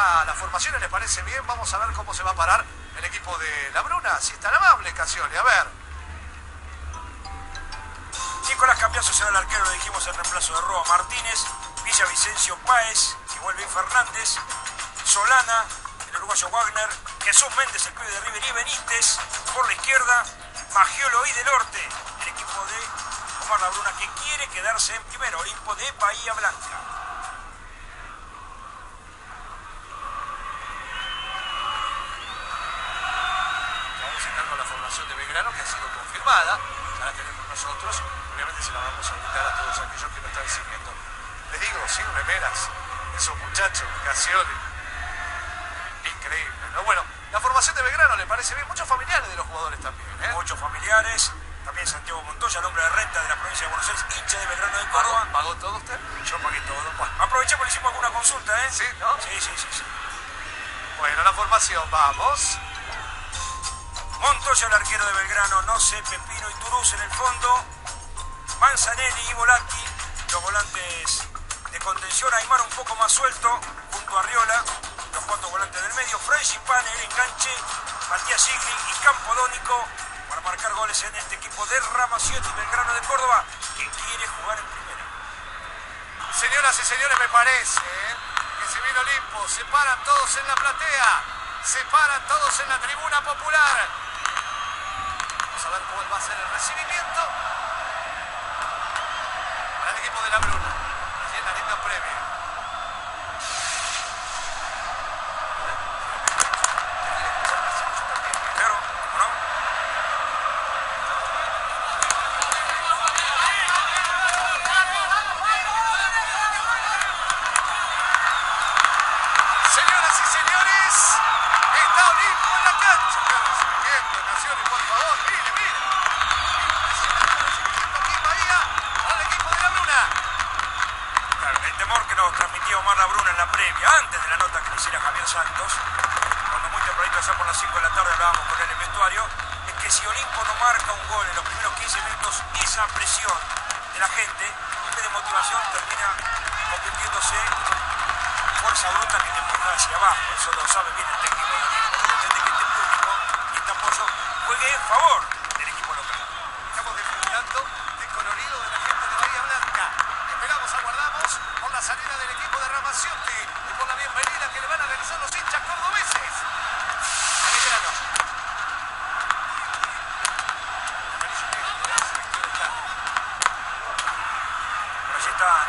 a las formaciones, ¿les parece bien? Vamos a ver cómo se va a parar el equipo de La Bruna. Si es tan amable, Casioli, a ver. Nicolás Cambiaso será el arquero, lo dijimos, en reemplazo de Roa Martínez. Villa Vicencio Páez, que vuelve Fernández. Solana, el uruguayo Wagner. Jesús Méndez, el pibe de River y Benítez. Por la izquierda, Magiolo y del Norte, el equipo de Omar Labruna, que quiere quedarse en primer Olimpo de Bahía Blanca. Vamos a estar con la formación de Belgrano, que ha sido confirmada. Ya la tenemos nosotros. Obviamente se la vamos a invitar a todos aquellos que lo están siguiendo. Les digo, sin remeras, esos muchachos, Casioli. Increíble, ¿no? Bueno, la formación de Belgrano le parece bien. Muchos familiares de los jugadores también, ¿eh? Muchos familiares. También Santiago Montoya, nombre de renta de la provincia de Buenos Aires, hincha de ¿Pagó, todo usted? Yo pagué todo. Bueno, aprovechemos, le hicimos alguna consulta, ¿eh? Sí, ¿no? Sí, sí, sí. sí. Bueno, la formación, vamos. Montoya, el arquero de Belgrano, no sé, Pepino y Turús en el fondo. Manzanelli y Volati, los volantes de contención. Aymar un poco más suelto, junto a Riola. Los cuatro volantes del medio. Frangipane, el enganche. Matías Sigli y Campodónico para marcar goles en este equipo de Ramaciotti, Belgrano de Córdoba, que quiere jugar en primera. Señoras y señores, me parece ¿eh? que se viene Olimpo. Se paran todos en la platea. Se paran todos en la tribuna popular. Vamos a ver cuál va a ser el recibimiento.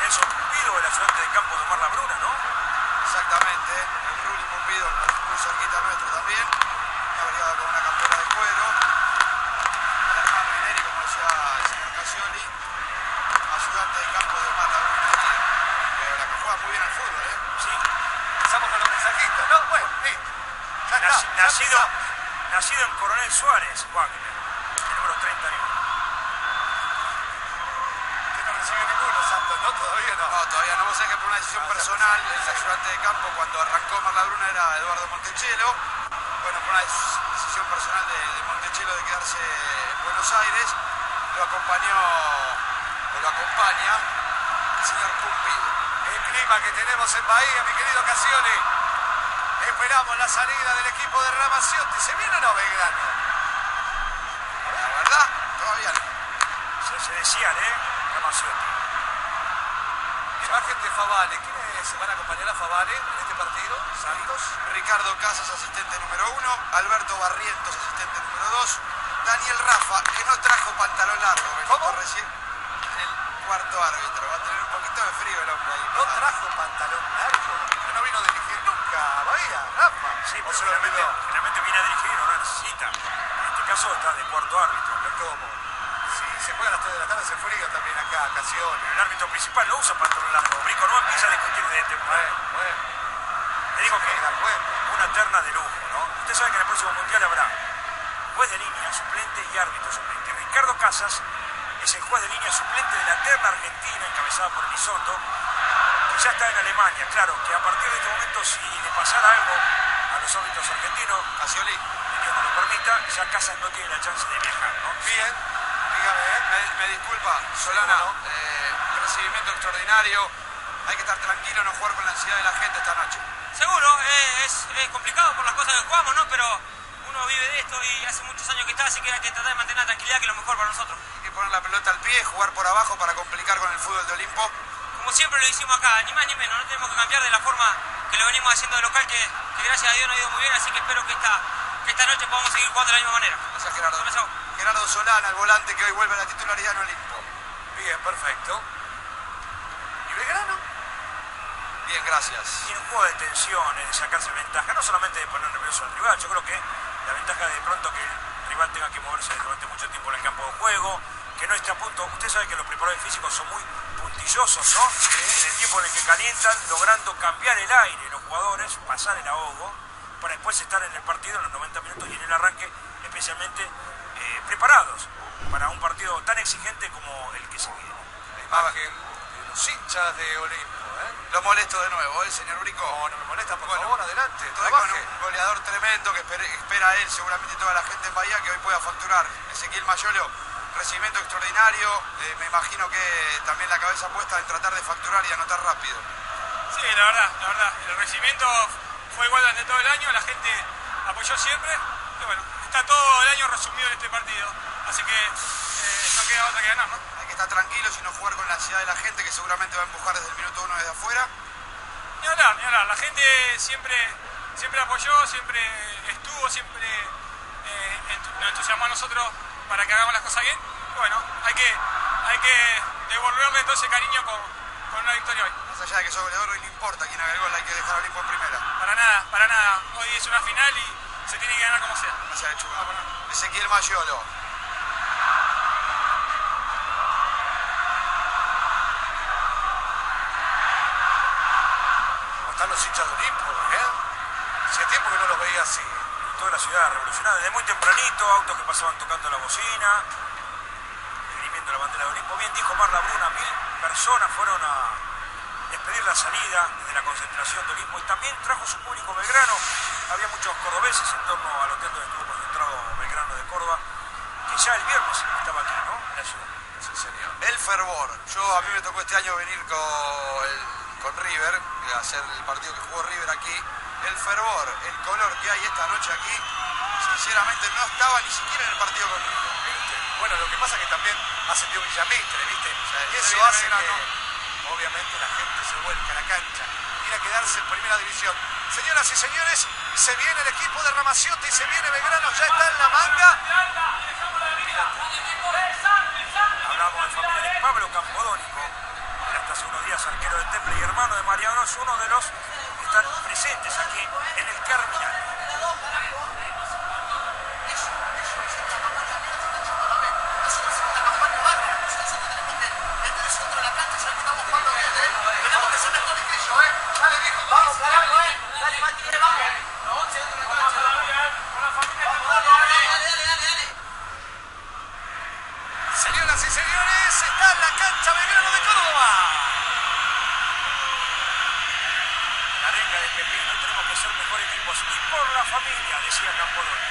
Nelson Pumpido, el ayudante de campo de Omar Labruna, ¿no? Exactamente, el Ruli Pumpido, muy cerquita nuestro también, abrigado con una campera de cuero. El hermano Mineri, como decía el señor Casioli, ayudante de campo de Omar Labruna, que la que juega muy bien al fútbol, ¿eh? Sí. Empezamos con los mensajitos, ¿no? Bueno, listo. Ya está, Naci- ya nacido, nacido en Coronel Suárez, Wagner, el número 31. Que no recibe ninguno, Santos, ¿no? Todavía no. Vos sabés que por una decisión personal, el ayudante de campo cuando arrancó Omar Labruna era Eduardo Montechelo. Bueno, por una decisión personal de, de de quedarse en Buenos Aires, lo acompañó, o lo acompaña, el señor Pumpido. El clima que tenemos en Bahía, mi querido Casioli. Esperamos la salida del equipo de Ramaciotti. ¿Se viene o no, Belgrano? La verdad, todavía no. Se, se decían, ¿eh? Ramaciotti. Imagen de Favale. ¿Quiénes se van a acompañar a Favale en este partido? Santos. Ricardo Casas, asistente número uno. Alberto Barrientos, asistente número dos. Daniel Rafa, que no trajo pantalón largo. me ¿Cómo? contó recién. El cuarto árbitro. Va a tener un poquito de frío el hombre ahí. No trajo pantalón largo. Pero no vino a dirigir nunca a Bahía, Rafa. Sí, ¿O pero lo generalmente, generalmente viene a dirigir, no necesita. En este caso está de cuarto árbitro. ¿cómo? Se juega a las 3 de la tarde, se frío también acá, Casioli. El árbitro principal no usa pantalón largo. Brico no empieza a discutir de este Bueno, bueno. Le digo que una terna de lujo, ¿no? Usted sabe que en el próximo mundial habrá juez de línea suplente y árbitro suplente. Ricardo Casas es el juez de línea suplente de la terna argentina encabezada por Elizondo, que ya está en Alemania. Claro, que a partir de este momento, si le pasara algo a los árbitros argentinos, Casioli, Dios no lo permita, ya Casas no tiene la chance de viajar, ¿no? Bien, ¿eh? me, me disculpa, Solana, eh, recibimiento extraordinario. Hay que estar tranquilo, no jugar con la ansiedad de la gente esta noche. Seguro, eh, es, es complicado por las cosas que jugamos, ¿no? Pero uno vive de esto y hace muchos años que está, así que hay que tratar de mantener la tranquilidad, que es lo mejor para nosotros. Hay que poner la pelota al pie, jugar por abajo para complicar con el fútbol de Olimpo. Como siempre lo hicimos acá, ni más ni menos, no tenemos que cambiar de la forma que lo venimos haciendo de local, que, que gracias a Dios nos ha ido muy bien, así que espero que esta, que esta noche podamos seguir jugando de la misma manera. Gracias Gerardo. Gerardo Solana, el volante que hoy vuelve a la titularidad en Olimpo. Bien, perfecto. ¿Y Belgrano? Bien, gracias. Y un juego de tensiones, de sacarse ventaja, no solamente de poner nervioso al rival, yo creo que la ventaja de pronto que el rival tenga que moverse durante mucho tiempo en el campo de juego, que no esté a punto. Usted sabe que los preparadores físicos son muy puntillosos, ¿no? En el tiempo en el que calientan, logrando cambiar el aire los jugadores, pasar el ahogo, para después estar en el partido en los 90 minutos y en el arranque especialmente eh, preparados para un partido tan exigente como el que se viene. La imagen de los hinchas de Olimpo, ¿eh? Lo molesto de nuevo, ¿eh, señor Urico? No, no me molesta, por Bueno, favor, adelante. Estoy con un goleador tremendo que espera él, seguramente toda la gente en Bahía, que hoy pueda facturar. Ezequiel Mayolo, recibimiento extraordinario. eh, me imagino que también la cabeza puesta en tratar de facturar y anotar rápido. Sí, la verdad, la verdad. El recibimiento fue igual durante todo el año, la gente apoyó siempre. Y bueno, está todo el año resumido en este partido. Así que eh, no queda otra que ganar, ¿no? Hay que estar tranquilos y no jugar con la ansiedad de la gente que seguramente va a empujar desde el minuto uno desde afuera. Ni hablar, ni hablar. La gente siempre, siempre apoyó, siempre estuvo, siempre eh, nos entusiasmó a nosotros para que hagamos las cosas bien. Bueno, hay que, hay que devolverle todo ese cariño con, con una victoria hoy. Más allá de que sos goleador, hoy no importa quién haga el gol, hay que dejar a Olimpo en primera. Para nada, para nada. Hoy es una final y se tiene que ganar como sea. Gracias, Lechuga. Ezequiel Mayolo. ¿Cómo están los hinchas de Olimpo, eh? Hacía tiempo que no los veía así. toda la ciudad revolucionada, desde muy tempranito, autos que pasaban tocando la bocina, esgrimiendo la bandera de Olimpo. Bien dijo Marla Bruna, mil personas fueron a despedir la salida de la concentración de Olimpo y también trajo su público Belgrano. Había muchos cordobeses en torno al hotel donde estuvo concentrado Belgrano de Córdoba, que ya el viernes estaba aquí, ¿no? En la ciudad. Sí, señor. El fervor. Yo a mí me tocó este año venir con, el- con River, a hacer el partido que jugó River aquí. El fervor, el color que hay esta noche aquí, sinceramente no estaba ni siquiera en el partido con River. ¿Viste? Bueno, lo que pasa es que también hace Villamitre, ¿viste? Y eso hace que, obviamente, la gente se vuelca a la cancha. Ir a quedarse en primera división. Señoras y señores, se viene el equipo de Ramaciotti, se viene Belgrano, ya está en la manga. Hablamos con el familiar Pablo Campodónico, era hasta hace unos días arquero de Temple y hermano de Mariano, es uno de los que están presentes aquí en el Carminal. Señoras y señores, está en la cancha Belgrano de Córdoba. La arenga de Pepino, tenemos que ser mejor equipos y por la familia, decía Campodónico.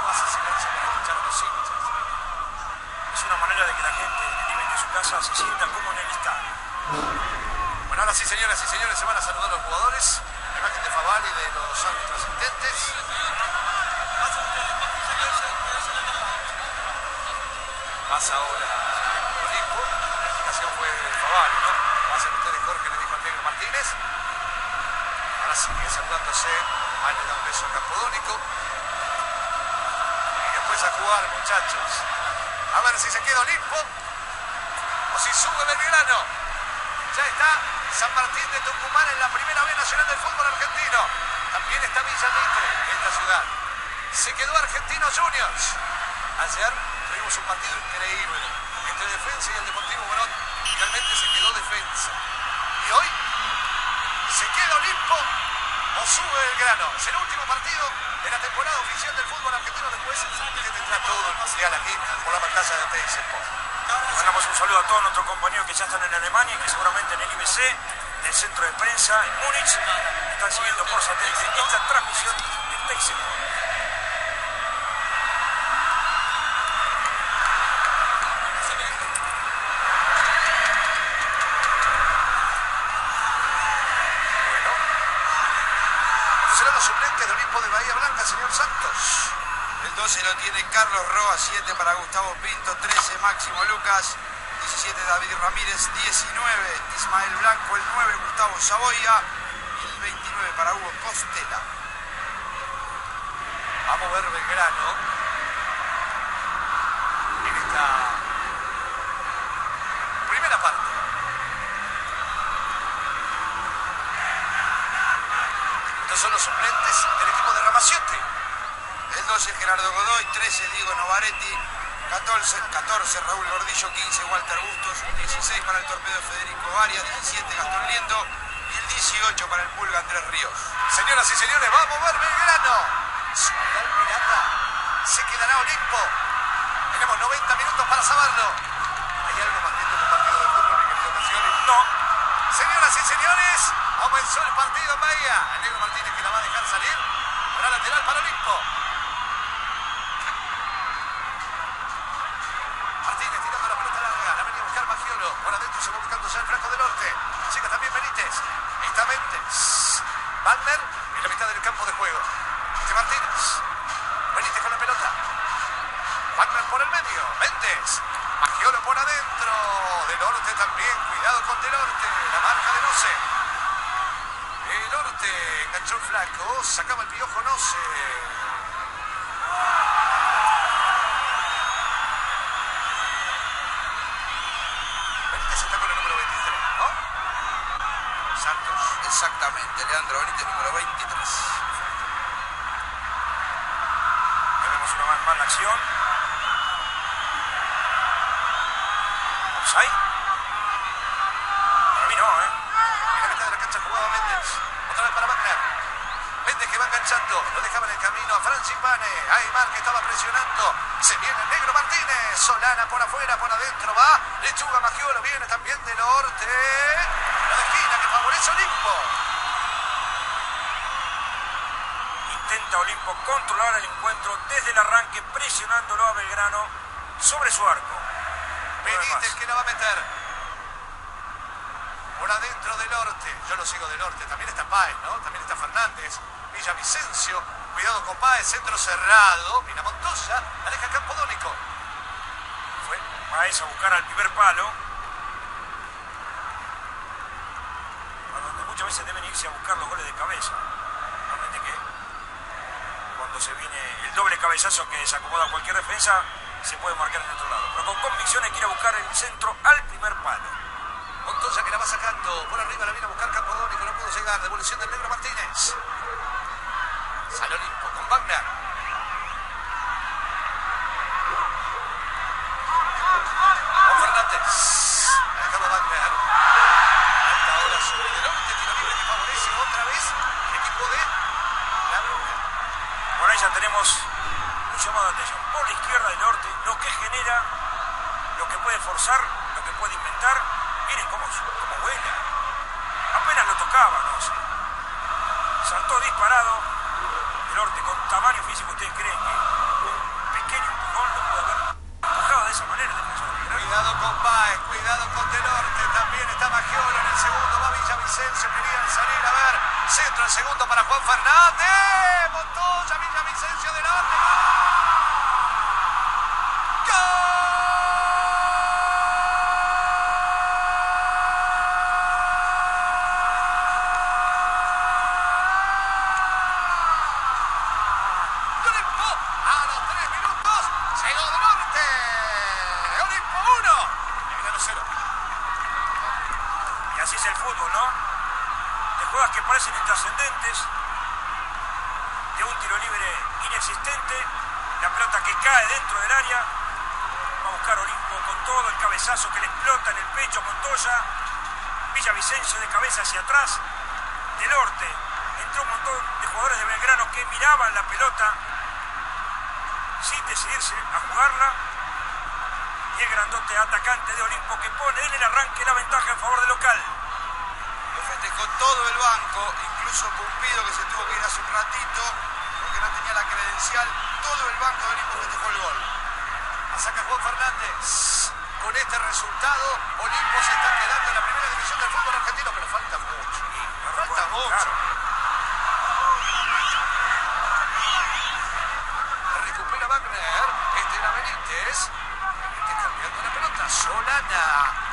No hace silencio para escuchar a los hinchas. Es una manera de que la gente en el living de su casa se sienta como en el estadio. Bueno, ahora sí, señoras y señores, se van a saludar los jugadores. La imagen de Faval y de los árbitros asistentes. Pasa ahora Olimpo. La indicación fue Faval, ¿no? Pasen ustedes, Jorge, le dijo al negro Martínez. Ahora sigue saludándose. Mal le da un beso a Campodónico. Y después a jugar, muchachos. A ver si se queda Olimpo. O si sube Belgrano. Ya está San Martín de Tucumán en la primera B nacional del fútbol argentino. También está Villamitre. El la ciudad. Se quedó Argentinos Juniors. Ayer tuvimos un partido increíble entre Defensa y el Deportivo Morón. Realmente se quedó Defensa. Y hoy se queda Olimpo o sube el grano. Es el último partido de la temporada oficial del fútbol argentino. Después usted tendrá todo el mundial aquí por la pantalla de TS mandamos un saludo a todos nuestros compañeros que ya están en Alemania y que seguramente en el IBC, en el centro de prensa en Múnich, están siguiendo por satélite. Esta transmisión de TS Estos serán los suplentes de Olimpo de Bahía Blanca, señor Santos. El 12 lo tiene Carlos Roa, 7 para Gustavo Pinto, 13 Máximo Lucas, 17 David Ramírez, 19 Ismael Blanco, el 9 Gustavo Saboya y el 29 para Hugo Costela. Vamos a ver Belgrano en esta primera parte. Estos son los suplentes del equipo de Ramaciotti. El 12 Gerardo Godoy, 13 Diego Novaretti, 14, 14 Raúl Gordillo, 15 Walter Bustos, 16 para el torpedo Federico Arias, 17 Gastón Liendo y el 18 para el Pulga Andrés Ríos. Señoras y señores, vamos a ver Belgrano. Subirá el Pirata. Se quedará Olimpo. Tenemos 90 minutos para saberlo. ¿Hay algo más lindo que un partido de fútbol, mi querido Cassioli? No, Señoras y señores, comenzó el partido en Bahía. El negro Martínez que la va a dejar salir. Para lateral para Olimpo. ¿Eh? En la mitad de la cancha jugaba Méndez. Otra vez para Wagner. Méndez que va enganchando. Lo dejaba en el camino a Francipane. Aymar que estaba presionando. Se viene el negro Martínez. Solana por afuera, por adentro va. Lechuga Magiolo viene también del norte. La esquina que favorece Olimpo. Intenta Olimpo controlar el encuentro desde el arranque, presionándolo a Belgrano sobre su arco. Benítez que la va a meter. Por adentro del norte. Yo lo sigo del norte. También está Páez, ¿no? También está Fernández. Villavicencio. Cuidado con Páez. Centro cerrado. Mira Montoya. La deja Campodónico. Fue Maes a buscar al primer palo. A donde muchas veces deben irse a buscar los goles de cabeza. Realmente que cuando se viene el doble cabezazo que desacomoda cualquier defensa, se puede marcar en otro lado. Pero con convicción hay que ir buscar el centro al primer palo. Montoya que la Por arriba la viene a buscar Campodónico. No pudo llegar. Devolución del negro Martínez. Sale Olimpo con Wagner. Banco, incluso Pumpido que se tuvo que ir hace un ratito porque no tenía la credencial. Todo el banco de Olimpo festejó el gol. La saca Juan Fernández. Con este resultado, Olimpo se está quedando en la primera división del fútbol argentino, pero falta mucho. Falta mucho. Recupera Wagner. Este era Benítez. Benítez cambiando la pelota. Solana.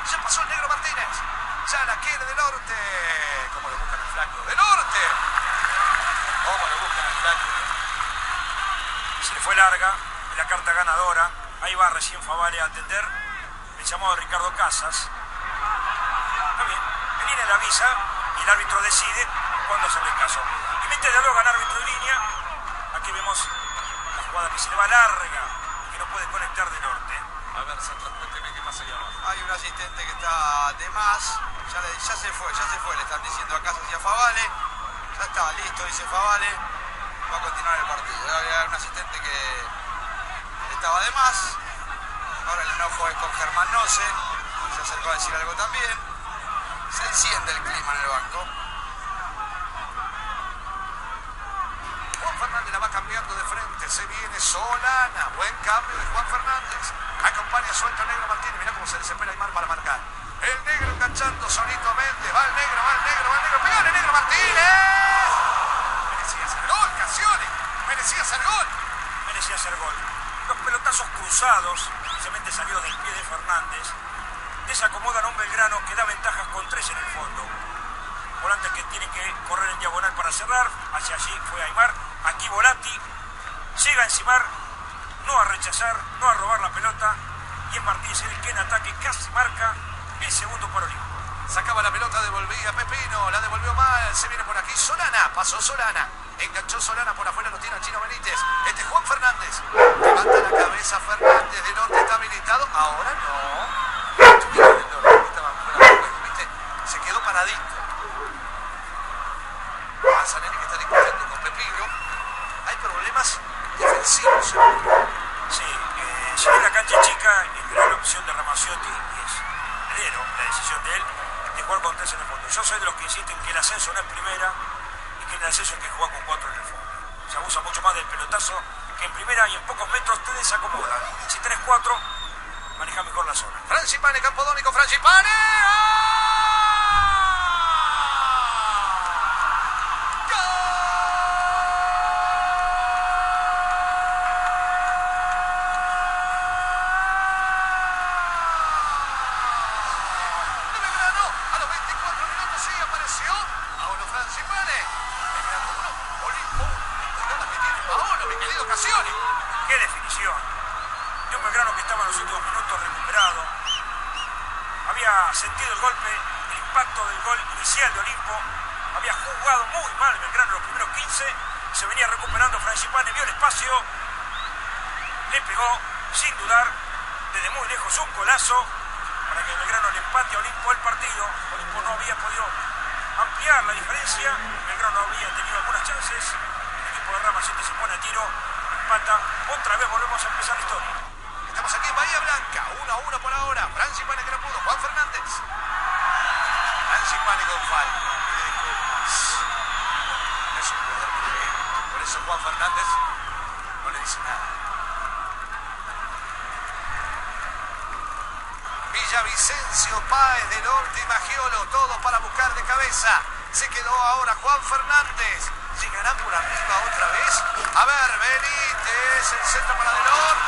Ya pasó el negro Martínez. Ya la quiere de norte. Fue larga, la carta ganadora. Ahí va recién Favale a atender. El llamado de Ricardo Casas. Bien. En línea la avisa y el árbitro decide cuándo hacerle caso. Y mientras dialoga el árbitro de línea, aquí vemos la jugada que se le va larga y que no puede conectar de norte. A ver, Sandra, cuénteme qué pasa allá abajo. Hay un asistente que está de más. Ya, le- ya se fue, ya se fue. Le están diciendo acá hacia Favale. Ya está, listo, dice Favale. Va a continuar el partido. Había un asistente que estaba de más. Ahora el enojo es con Germán Nose. Se acercó a decir algo también. Se enciende el clima en el banco. Juan Fernández la va cambiando de frente. Se viene Solana. Buen cambio de Juan Fernández. Acompaña suelto el negro Martínez. Mirá cómo se desespera Aymar para marcar. El negro enganchando solito Méndez. Va el negro, va el negro, va el negro. Pegale, negro Martínez. Merecía ser gol, Cassione. Merecía ser gol. merecía hacer gol. Los pelotazos cruzados, especialmente salió del pie de Fernández, desacomodan a un Belgrano que da ventajas con tres en el fondo. Volante que tiene que correr en diagonal para cerrar, hacia allí fue Aymar, aquí Volati, llega a encimar, no a rechazar, no a robar la pelota, y es Martínez el que en ataque casi marca el segundo para Olimpo. Sacaba la pelota, devolvía Pepino, la devolvió mal, se viene por aquí Solana, pasó Solana, enganchó Solana por afuera, lo tiene el Chino Benítez, este es Juan Levanta la cabeza Fernández, de norte está habilitado, ahora no, se quedó paradito. Manzanelli que está discutiendo con Pepino, hay problemas defensivos. Sí, eh, si la cancha chica, gran opción de Ramaciotti es heredero la decisión de él de jugar con tres en el fondo. Yo soy de los que insisten que el ascenso no es primera y que el ascenso hay que jugar con cuatro en el fondo. Se abusa mucho más del pelotazo en primera y en pocos metros te desacomoda. Si tenés cuatro, maneja mejor la zona. Francipane, Campodónico, Francipane. De ¡Qué definición! De un Belgrano que estaba en los últimos minutos recuperado. Había sentido el golpe, el impacto del gol inicial de Olimpo. Había jugado muy mal Belgrano los primeros 15. Se venía recuperando Francipane, vio el espacio. Le pegó, sin dudar, desde muy lejos un golazo para que Belgrano le empate a Olimpo el partido. Olimpo no había podido ampliar la diferencia. Belgrano había tenido algunas chances. El equipo de Ramacete se pone a tiro, Otra vez volvemos a empezar la historia. Estamos aquí en Bahía Blanca, 1 a 1 por ahora. Francipane que no pudo, Juan Fernández. Francipane con falta. Es un jugador. Por eso Juan Fernández no le dice nada. Villavicencio, Páez de Norte y Magiolo, todos para buscar de cabeza. Se quedó ahora Juan Fernández. A ver, Benítez, el centro para del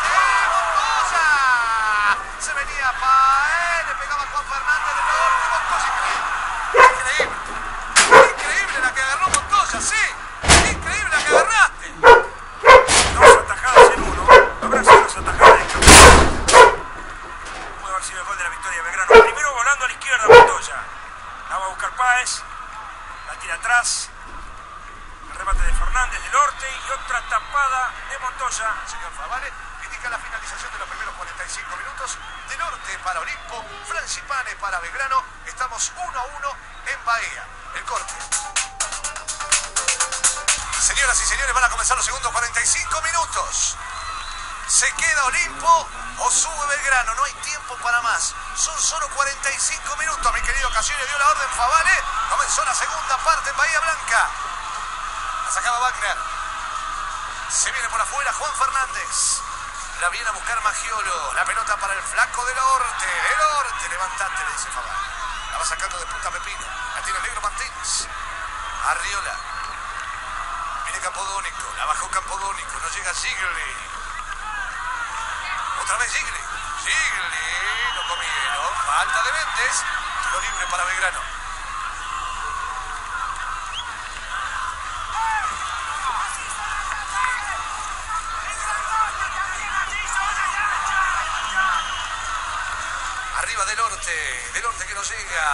sacaba Wagner. Se viene por afuera Juan Fernández. La viene a buscar Magiolo. La pelota para el flaco del Orte. El Orte, levantate, le dice Favale. La va sacando de punta Pepino. La tiene negro Martínez. Arriola. Viene Campodónico. La bajó Campodónico. No llega Sigli. Otra vez Sigli. Sigli. Lo comieron. Falta de Méndez. Tiro libre para Belgrano. No llega.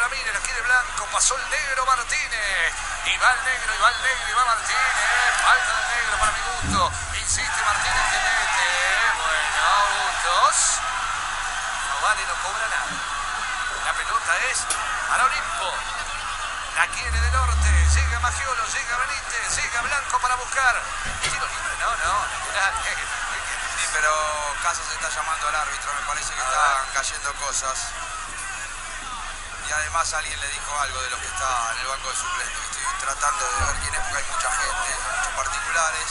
Ramírez la quiere blanco, pasó el negro Martínez. Y va el negro, y va el negro, y va Martínez. Falta del negro para mi gusto. Insiste Martínez que mete. Bueno, gustos. No vale, no cobra nada. La pelota es para Olimpo. La quiere del norte. Llega Magiolo, llega Benítez, llega Blanco para buscar. Tiro no, no. Sí, pero Casas está llamando al árbitro, me parece que están cayendo cosas. Además alguien le dijo algo de lo que está en el banco de suplentes. Estoy tratando de ver quién es porque hay mucha gente, muchos particulares.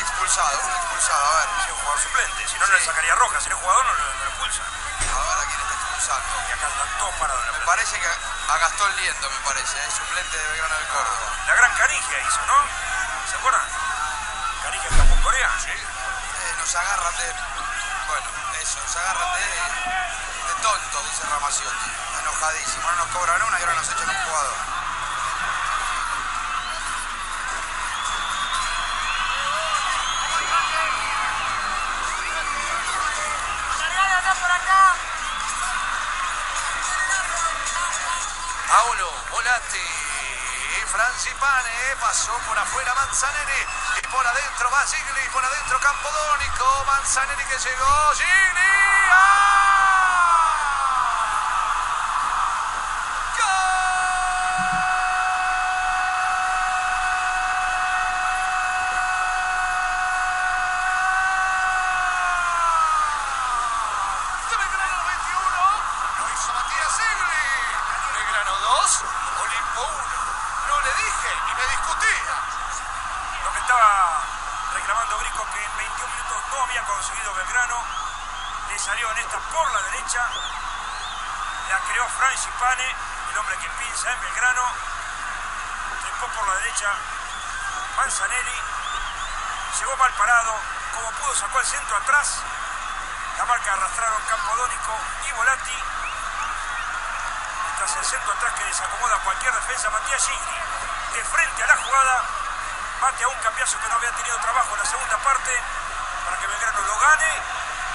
Expulsado, un expulsado, a ver. Si es un jugador suplente, si no, no le Sí. sacaría roja. Si no es jugador, no lo, no lo expulsa. A ver a quién está expulsando. Y acá están todos parados Me parece que a Gastón Liendo, me parece, es suplente de Belgrano del Córdoba. La gran Canigia hizo, ¿no? ¿Se acuerdan? Canigia jugó con Corea. Sí. Eh, nos agarran de. Bueno, eso, nos agarran de. de tontos, dice Ramaciotti. Enojadísimo, no nos cobran una y ahora nos echan un jugador. Paolo, Volati, Francipane, pasó por afuera Manzaneri y por adentro va Gigli, por adentro Campodónico, Manzaneri que llegó, Gigli, ¡ah! Tras el centro atrás que desacomoda cualquier defensa, Matías Gigli. De frente a la jugada, bate a un cambiazo que no había tenido trabajo en la segunda parte para que Belgrano lo gane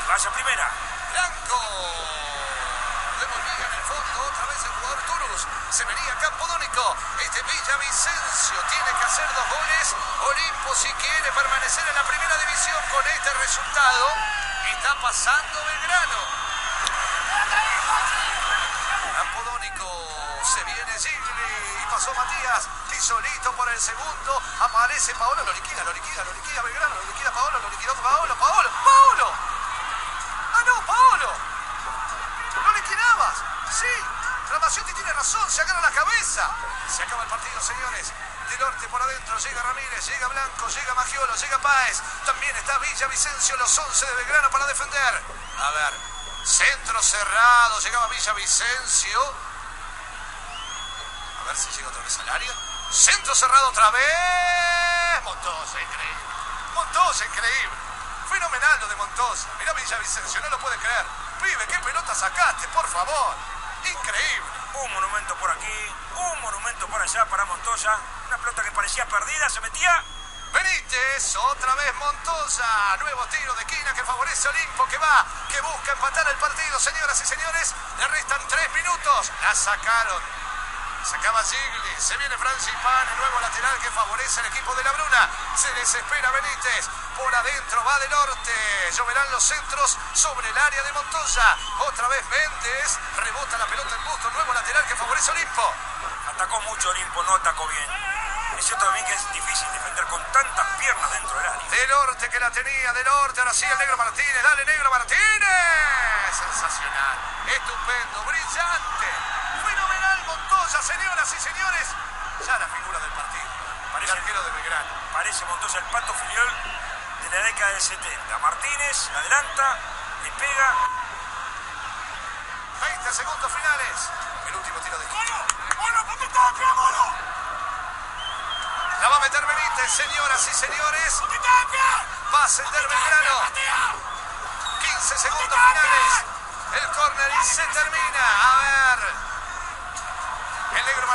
vaya a primera. Blanco. Devolvía en el fondo otra vez el jugador Turus. Se venía Campodónico. Este Villavicencio tiene que hacer dos goles. Olimpo si quiere permanecer en la primera división con este resultado. Está pasando Belgrano. Matías. Solito por el segundo. Aparece Paolo. Lo liquida, lo liquida, lo liquida Belgrano. Lo liquida Paolo. Lo liquidó Paolo. Paolo. Paolo. Ah, no, Paolo. No liquidabas. Sí. Ramaciotti tiene razón. Se agarra la cabeza. Se acaba el partido, señores. De norte por adentro llega Ramírez, llega Blanco, llega Magiolo, llega Páez. También está Villavicencio, los 11 de Belgrano para defender. A ver, centro cerrado, llegaba Villavicencio. A ver si llega otra vez al área. Centro cerrado otra vez. Montosa, increíble. Montosa, increíble. Fenomenal lo de Montosa. Mirá Villavicencio, no lo puede creer. Pibe, qué pelota sacaste, por favor. Increíble. Un monumento por aquí, un monumento por allá para Montoya. Una pelota que parecía perdida, se metía. Benítez, otra vez Montosa, nuevo tiro de esquina que favorece a Olimpo que va, que busca empatar el partido, señoras y señores, le restan tres minutos, la sacaron. Sacaba Gigli, se viene Francis Pan, el nuevo lateral que favorece al equipo de la Bruna. Se desespera Benítez, por adentro va del norte. Lloverán los centros sobre el área de Montoya. Otra vez Méndez, rebota la pelota en busto, nuevo lateral que favorece Olimpo. Atacó mucho Olimpo, no atacó bien. Es cierto también que es difícil defender con tantas piernas dentro del área. De norte que la tenía, de norte, ahora sí el negro Martínez, dale negro Martínez. Sensacional, estupendo, brillante, Montoya, señoras y señores. Ya la figura del partido, Parece- el arquero de Belgrano. Parece Montoya el pato filiol de la década del 70. Martínez adelanta, le pega. 20 segundos finales. El último tiro de esquina. La va a meter Benítez, señoras y señores. Va a ascender Belgrano. 15 segundos finales. El córner y se termina. A ver.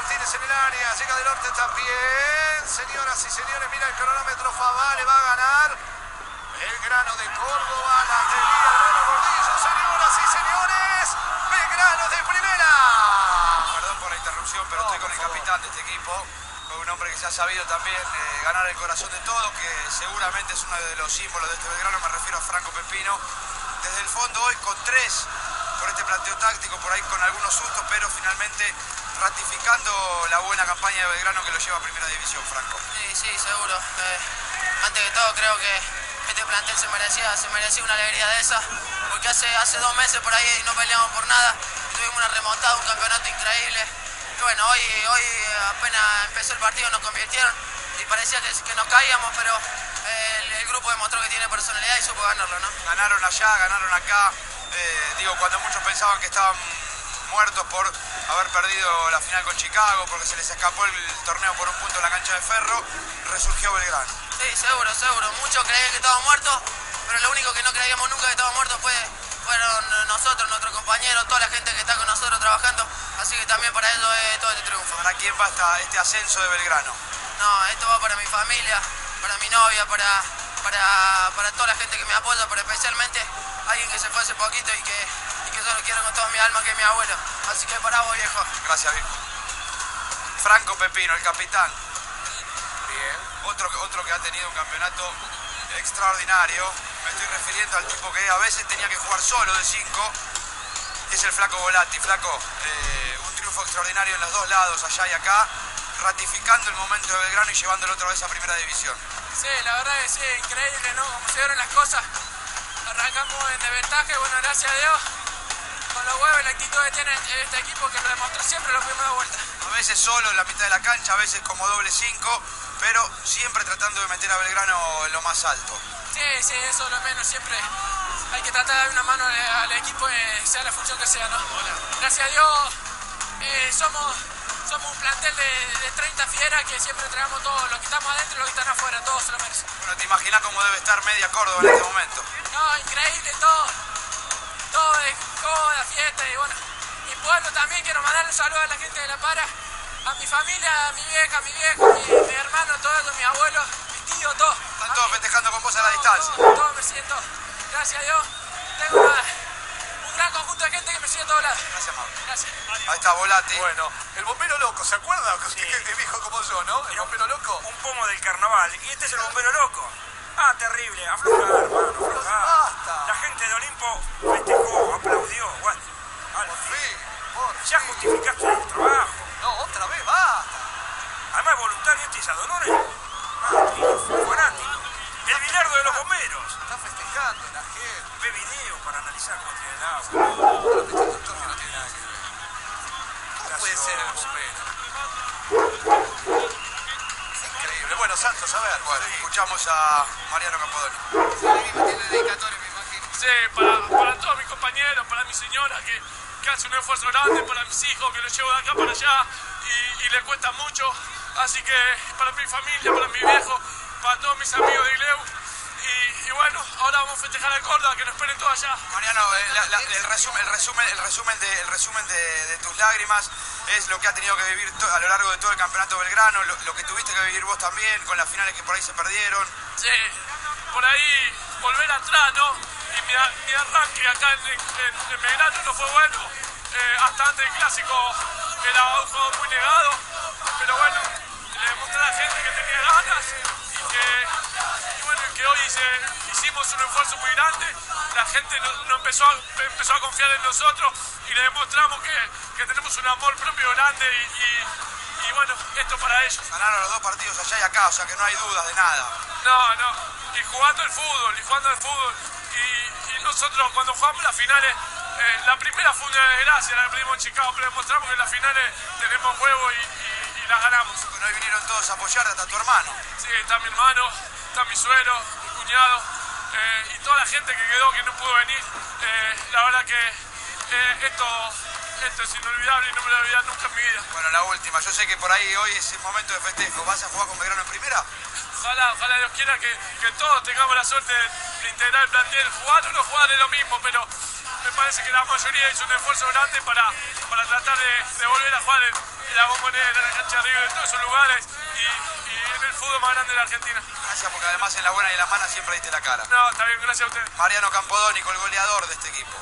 Martínez en el área. Llega del norte también. Señoras y señores, mira el cronómetro. Favale va a ganar. Belgrano de Córdoba. La tenía el Gordillo. Señoras y señores. Belgrano de primera. Perdón por la interrupción, pero No, estoy con el capitán de este equipo, con un hombre que se ha sabido también eh, ganar el corazón de todos, que seguramente es uno de los símbolos de este Belgrano, me refiero a Franco Pepino. Desde el fondo hoy con tres, por este planteo táctico, por ahí con algunos sustos, pero finalmente ratificando la buena campaña de Belgrano que lo lleva a Primera División, Franco. Sí, sí, seguro. Eh, antes que todo creo que este plantel se merecía, se merecía una alegría de esa, porque hace, hace dos meses por ahí no peleamos por nada, tuvimos una remontada, un campeonato increíble. Y bueno, hoy, hoy apenas empezó el partido nos convirtieron y parecía que, que nos caíamos, pero eh, el, el grupo demostró que tiene personalidad y supo ganarlo, ¿no? Ganaron allá, ganaron acá. Eh, digo, cuando muchos pensaban que estaban muertos por haber perdido la final con Chicago, porque se les escapó el torneo por un punto en la cancha de Ferro, resurgió Belgrano. Sí, seguro, seguro. Muchos creían que estábamos muertos, pero lo único que no creíamos nunca que estábamos muertos fue, fueron nosotros, nuestros compañeros, toda la gente que está con nosotros trabajando. Así que también para ellos es todo este triunfo. ¿Para quién va esta- este ascenso de Belgrano? No, esto va para mi familia, para mi novia, para, para, para toda la gente que me apoya, pero especialmente alguien que se fue hace poquito y que yo lo quiero con toda mi alma, que es mi abuelo. Así que para vos, viejo. Gracias, viejo. Franco Pepino, el capitán. Bien. Otro, que- otro que ha tenido un campeonato extraordinario. Me estoy refiriendo al tipo que a veces tenía que jugar solo de 5. Es el flaco Volati. Flaco, eh, un triunfo extraordinario en los dos lados, allá y acá, ratificando el momento de Belgrano y llevándolo otra vez a primera división. Sí, la verdad es sí, increíble, ¿no? Como se dieron las cosas. Arrancamos en desventaja y bueno, gracias a Dios, con los huevos y la actitud que tiene este equipo que lo demostró siempre en la primera vuelta. A veces solo en la mitad de la cancha, a veces como doble 5, pero siempre tratando de meter a Belgrano en lo más alto. Sí, sí, eso es lo menos, siempre hay que tratar de dar una mano al, equipo, eh, sea la función que sea, ¿no? Gracias a Dios, eh, somos, somos un plantel de, de 30 fieras que siempre entregamos todo, los que estamos adentro y los que están afuera, todos se lo merecen. Bueno, te imaginas cómo debe estar media Córdoba en este momento. No, increíble todo. Todo de joda, fiesta y bueno. Mi pueblo también, quiero mandar un saludo a la gente de La Para, a mi familia, a mi vieja, a mi viejo, mi, mi hermano, todo eso, mi abuelo, mi tío, todo. Están todos festejando con vos a la distancia. Todo, todo me siento, gracias a Dios, tengo una- un gran conjunto de gente que me sigue a todos lados. Gracias, Mauro. Gracias. Ahí está Volati. Bueno, el bombero loco, ¿se acuerda? Usted que es viejo como yo, ¿no? El bombero loco. Un pomo del carnaval. Y este es el bombero loco. Ah, terrible. Aflojar, hermano, aflojar. La gente de Olimpo festejó, aplaudió. Bueno, al Por fin. por Ya justificaste el trabajo. No, otra vez, basta. Además, voluntario este es Adonore. Fanático. El bilardo de los bomberos. Está festejando la gente. Ve video para analizar tiene el agua. Pero este doctor que no tiene nada que ver. ¿Cómo puede ser el bombero? Bueno, Santos, a ver. Bueno, escuchamos a Mariano Campodoni. Sí, para, para todos mis compañeros, para mi señora que, que hace un esfuerzo grande, para mis hijos que los llevo de acá para allá y, y le cuesta mucho. Así que para mi familia, para mi viejo, para todos mis amigos de Igleu. Y, bueno, ahora vamos a festejar a Córdoba, que nos esperen todos allá. Mariano, eh, la- la- el resumen, el resumen, el resumen, de, el resumen de, de tus lágrimas es lo que ha tenido que vivir to- a lo largo de todo el campeonato belgrano, lo, lo que tuviste que vivir vos también, con las finales que por ahí se perdieron. Sí, por ahí volver atrás, ¿no? Y mi, mi arranque acá en, en, en Belgrano no fue bueno. Eh, hasta antes del clásico era un juego muy negado, pero bueno, le demostré a la gente que tenía ganas y que, y bueno, que hoy hicimos un esfuerzo muy grande, la gente no, no empezó, a, empezó a confiar en nosotros y le demostramos que, que tenemos un amor propio grande y, y- y bueno, esto para ellos. Ganaron los dos partidos allá y acá, o sea que no hay dudas de nada. No, no. Y jugando el fútbol, y jugando el fútbol. Y, y nosotros cuando jugamos las finales, eh, la primera fue una desgracia, la perdimos en Chicago, pero demostramos que en las finales tenemos juego y, y- y las ganamos. Bueno, hoy vinieron todos a apoyarte, hasta tu hermano. Sí, está mi hermano, está mi suegro, mi cuñado, eh, y toda la gente que quedó que no pudo venir. Eh, la verdad que eh, esto, esto es inolvidable y no me lo voy a olvidar nunca en mi vida. Bueno, la última, yo sé que por ahí hoy es el momento de festejo. ¿Vas a jugar con Belgrano en primera? Ojalá, ojalá Dios quiera que, que todos tengamos la suerte de integrar el plantel. Jugar o no jugar es lo mismo, pero me parece que la mayoría hizo un esfuerzo grande para, para tratar de, de volver a jugar en, en la bombonera, en la cancha de River, en todos esos lugares y, y en el fútbol más grande de la Argentina. Gracias porque además en la buena y en la mala siempre diste la cara. No, está bien, gracias a ustedes. Mariano Campodónico, el goleador de este equipo.